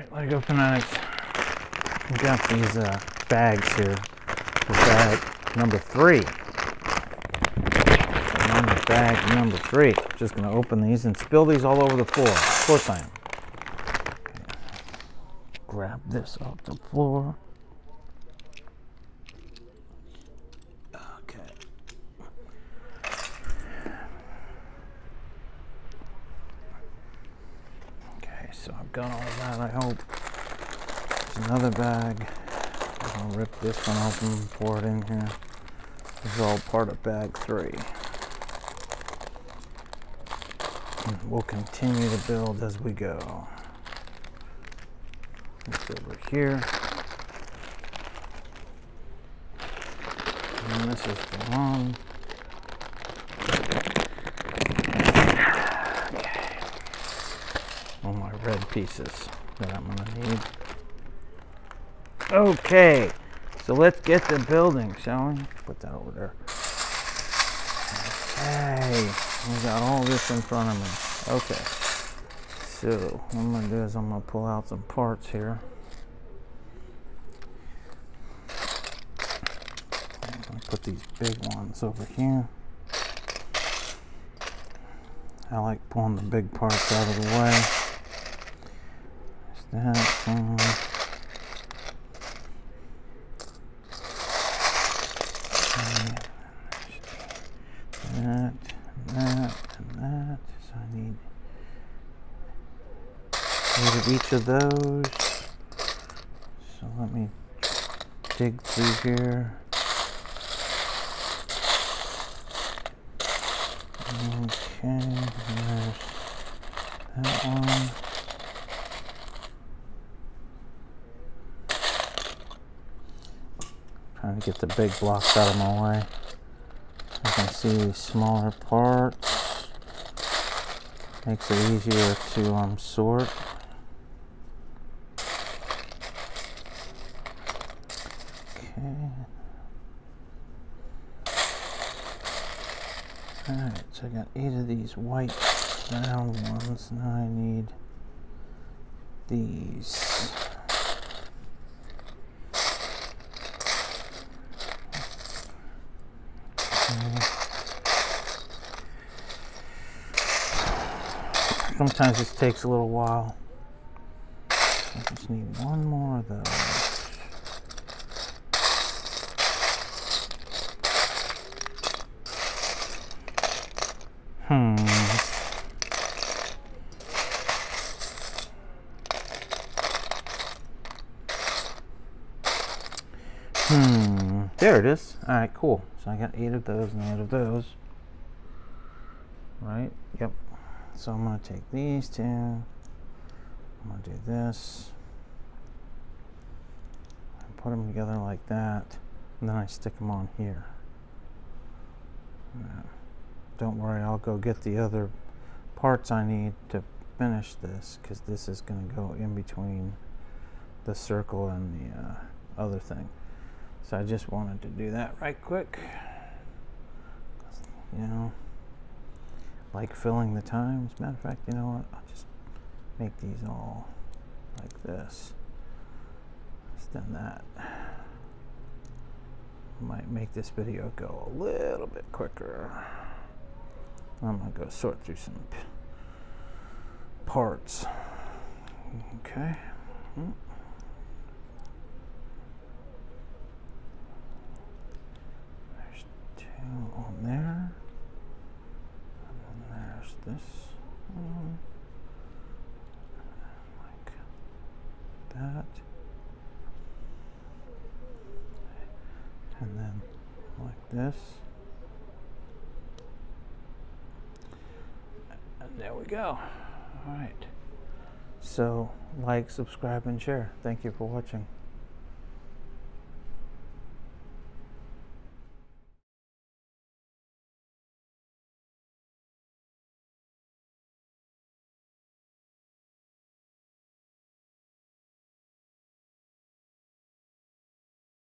Alright, Lego Fanatics. We got these uh, bags here. For bag number three. Bag number three. Just gonna open these and spill these all over the floor. Of course I am. Grab this off the floor. So I've got all that, I hope. There's another bag. I'll rip this one open, and pour it in here. This is all part of bag three. And we'll continue to build as we go. It's over here. And this is the one. Okay. All my red pieces that I'm gonna need. Okay, so let's get the building, shall we? Put that over there. Okay, we got all this in front of me. Okay, so what I'm gonna do is I'm gonna pull out some parts here. I'm gonna put these big ones over here. I like pulling the big parts out of the way. That one. that, that, and that. So I need of each of those. So let me dig through here. Okay, there's that one. Trying to get the big blocks out of my way. I can see smaller parts. Makes it easier to um, sort. Okay. Alright, so I got eight of these white round ones. Now I need these. Sometimes this takes a little while. I just need one more of those. Hmm. There it is. All right, cool. So I got eight of those and eight of those. Right? Yep. So I'm going to take these two. I'm going to do this. Put them together like that. And then I stick them on here. Don't worry, I'll go get the other parts I need to finish this because this is going to go in between the circle and the uh, other thing. So I just wanted to do that right quick. You know, like filling the time. As a matter of fact, you know what? I'll just make these all like this. Then that might make this video go a little bit quicker. I'm gonna go sort through some parts. Okay. Hmm. There's two on there. And then there's this. Mm-hmm. Oh like that. And then like this. And there we go. All right. So, like, subscribe, and share. Thank you for watching.